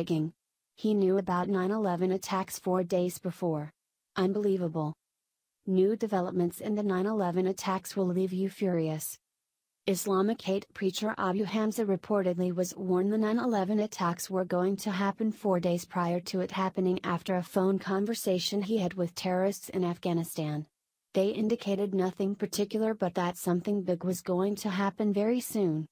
breaking. He knew about 9 11 attacks four days before. Unbelievable. New developments in the 9 11 attacks will leave you furious. Islamic hate preacher Abu Hamza reportedly was warned the 9 11 attacks were going to happen four days prior to it happening after a phone conversation he had with terrorists in Afghanistan. They indicated nothing particular but that something big was going to happen very soon.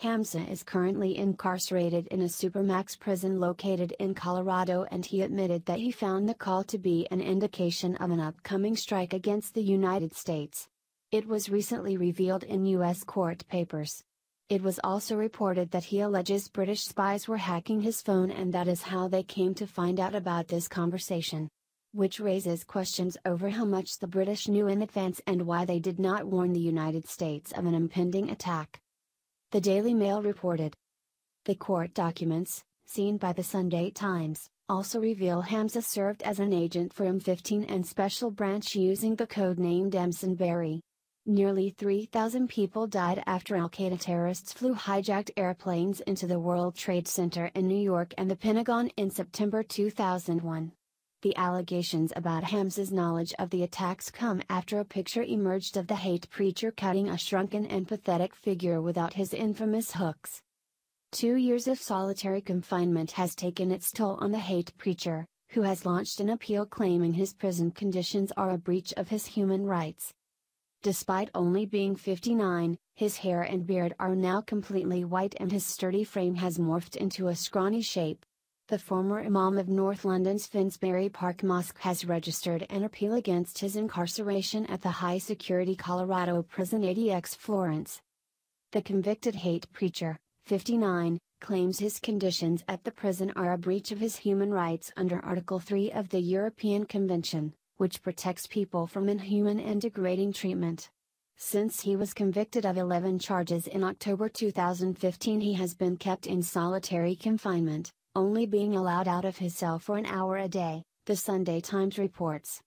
Hamza is currently incarcerated in a Supermax prison located in Colorado and he admitted that he found the call to be an indication of an upcoming strike against the United States. It was recently revealed in U.S. court papers. It was also reported that he alleges British spies were hacking his phone and that is how they came to find out about this conversation. Which raises questions over how much the British knew in advance and why they did not warn the United States of an impending attack. The Daily Mail reported. The court documents, seen by the Sunday Times, also reveal Hamza served as an agent for M15 and Special Branch using the code named Berry. Nearly 3,000 people died after Al Qaeda terrorists flew hijacked airplanes into the World Trade Center in New York and the Pentagon in September 2001. The allegations about Hamza's knowledge of the attacks come after a picture emerged of the hate preacher cutting a shrunken and pathetic figure without his infamous hooks. Two years of solitary confinement has taken its toll on the hate preacher, who has launched an appeal claiming his prison conditions are a breach of his human rights. Despite only being 59, his hair and beard are now completely white and his sturdy frame has morphed into a scrawny shape. The former Imam of North London's Finsbury Park Mosque has registered an appeal against his incarceration at the high security Colorado prison ADX Florence. The convicted hate preacher, 59, claims his conditions at the prison are a breach of his human rights under Article 3 of the European Convention which protects people from inhuman and degrading treatment. Since he was convicted of 11 charges in October 2015, he has been kept in solitary confinement, only being allowed out of his cell for an hour a day, the Sunday Times reports.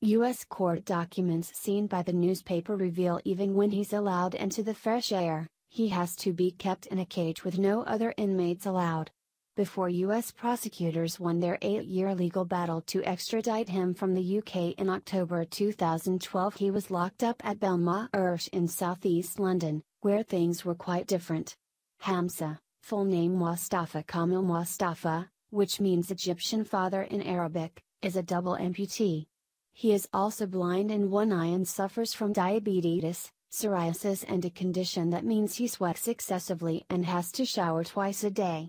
U.S. court documents seen by the newspaper reveal even when he's allowed into the fresh air, he has to be kept in a cage with no other inmates allowed before U.S. prosecutors won their eight year legal battle to extradite him from the UK in October 2012. He was locked up at Belmarsh in southeast London, where things were quite different. Hamza, full name Mustafa Kamil Mustafa, which means Egyptian father in Arabic, is a double amputee. He is also blind in one eye and suffers from diabetes, psoriasis, and a condition that means he sweats excessively and has to shower twice a day.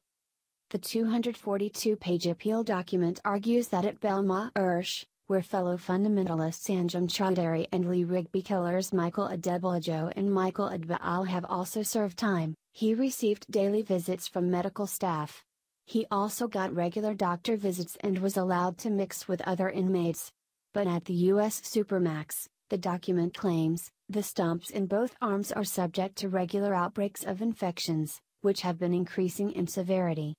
The 242 page appeal document argues that at Belmarsh, where fellow fundamentalists Anjem Choudary and Lee Rigby killers Michael Adebolajo and Michael Adebowale have also served time, he received daily visits from medical staff. He also got regular doctor visits and was allowed to mix with other inmates. But at the U.S. Supermax, the document claims, the stumps in both arms are subject to regular outbreaks of infections, which have been increasing in severity.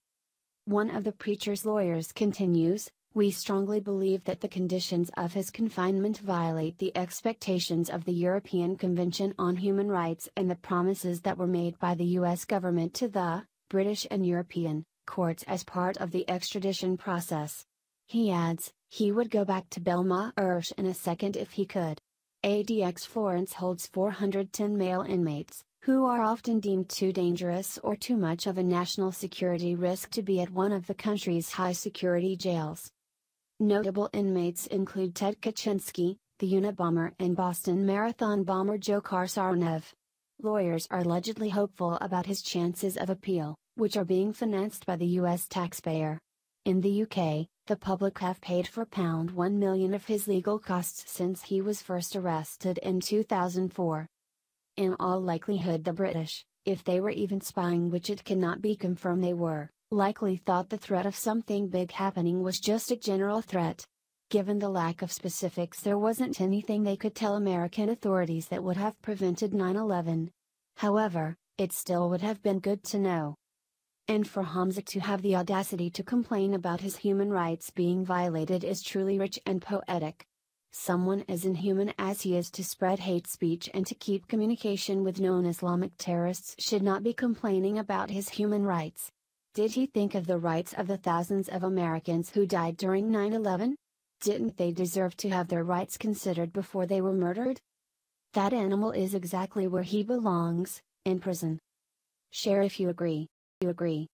One of the preacher's lawyers continues, we strongly believe that the conditions of his confinement violate the expectations of the European Convention on Human Rights and the promises that were made by the US government to the British and European courts as part of the extradition process. He adds, he would go back to Belmarsh Irsh in a second if he could. ADX Florence holds 410 male inmates, who are often deemed too dangerous or too much of a national security risk to be at one of the country's high security jails. Notable inmates include Ted Kaczynski, the Unabomber and Boston Marathon bomber Dzhokhar Tsarnaev. Lawyers are allegedly hopeful about his chances of appeal, which are being financed by the US taxpayer. In the UK, the public have paid for pound 1 million of his legal costs since he was first arrested in 2004. In all likelihood the British, if they were even spying which it cannot be confirmed they were, likely thought the threat of something big happening was just a general threat. Given the lack of specifics there wasn't anything they could tell American authorities that would have prevented 9-11. However, it still would have been good to know. And for Hamza to have the audacity to complain about his human rights being violated is truly rich and poetic. Someone as inhuman as he is to spread hate speech and to keep communication with known Islamic terrorists should not be complaining about his human rights. Did he think of the rights of the thousands of Americans who died during 9 11? Didn't they deserve to have their rights considered before they were murdered? That animal is exactly where he belongs, in prison. Share if you agree. You agree.